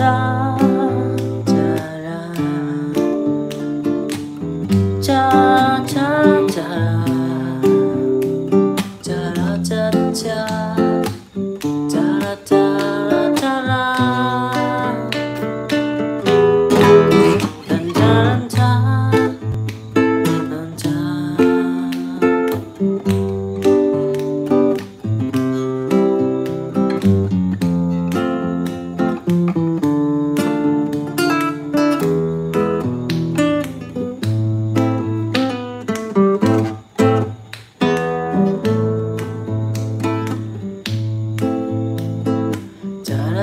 ta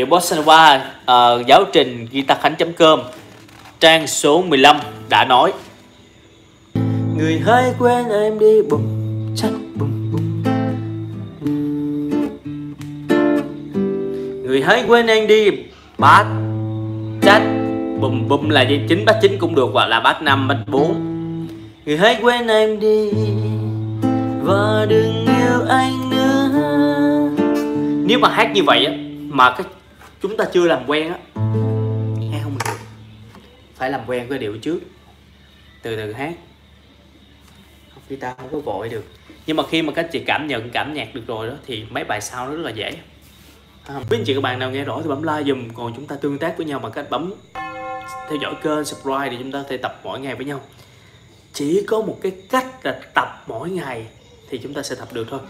kiểu Boston qua uh, ờ, giáo trình guitar khánh.com trang số 15 đã nói. Người hãy quên em đi bùng chắc bùng bùng. Người hãy quên em đi bát chát bùm bùm là gì chín bát chín cũng được hoặc là bát năm bát bốn. Người hãy quên em đi và đừng yêu anh nữa. Nếu mà hát như vậy á mà cái chúng ta chưa làm quen á. Nghe không được phải làm quen với điệu trước. Từ từ hát. Học ta không có vội được. Nhưng mà khi mà các chị cảm nhận cảm nhạc được rồi đó thì mấy bài sau nó rất là dễ. À, quý anh chị các bạn nào nghe rõ thì bấm like dùm còn chúng ta tương tác với nhau bằng cách bấm theo dõi kênh subscribe để chúng ta có thể tập mỗi ngày với nhau. Chỉ có một cái cách là tập mỗi ngày thì chúng ta sẽ tập được thôi.